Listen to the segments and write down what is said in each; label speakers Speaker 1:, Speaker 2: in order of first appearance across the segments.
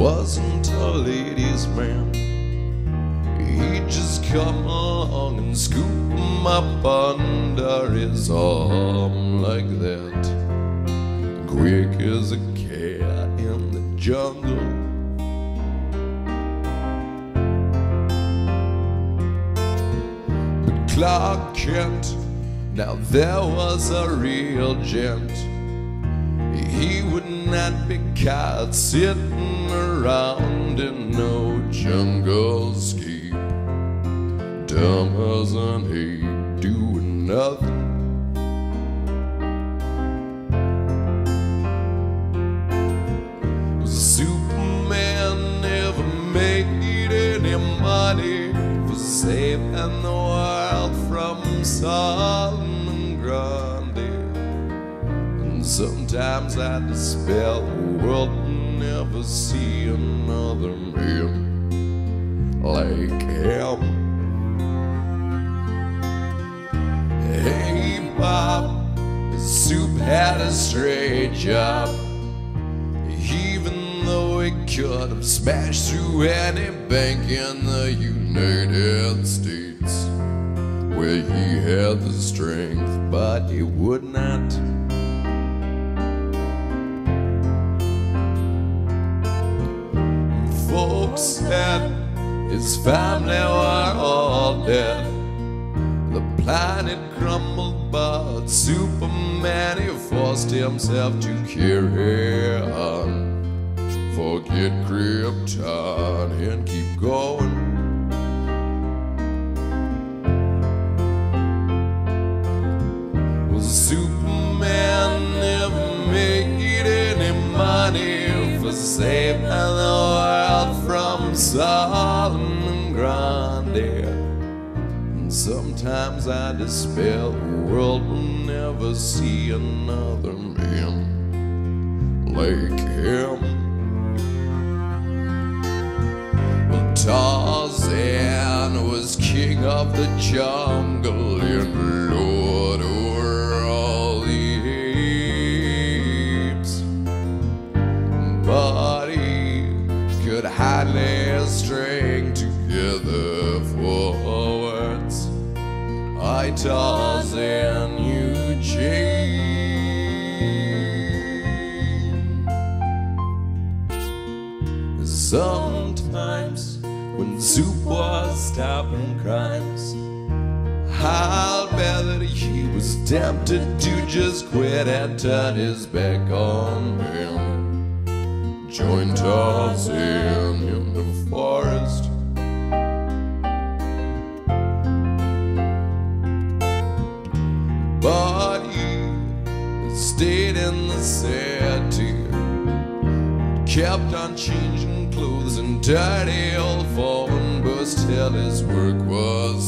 Speaker 1: Wasn't a ladies' man. He'd just come along and scoop him up under his arm like that. Quick as a cat in the jungle. But Clark Kent, now there was a real gent. He would not be caught sitting around in no jungle scape. Dumb as an ape doing nothing. Superman never made any money for saving the world from Solomon Grundy. Sometimes I despair the world never see another man like him. Hey, Bob, Soup had a straight job. Even though he could have smashed through any bank in the United States, where he had the strength, but he would not. His family were all dead. The planet crumbled, but Superman he forced himself to carry on. Forget Krypton and keep going. From Solomon Grundy. And sometimes I despair the world will never see another man like him. Well, Tarzan was king of the jungle and lord string together for words. I Tarzan Eugene. Sometimes when Soup was stopping crimes, I'll bet that he was tempted to just quit and turn his back on him. Join Tarzan in the forest. But he stayed in the city, kept on changing clothes and dirty old phone books till his work was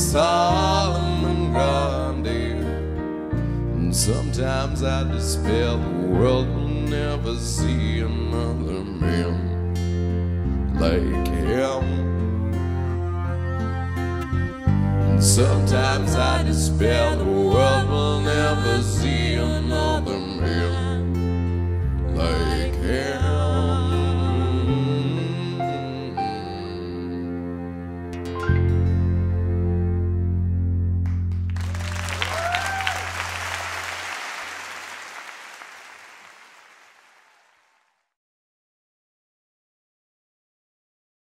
Speaker 1: Solomon Grundy. And sometimes I despair the world will never see another man like him. And sometimes I despair the world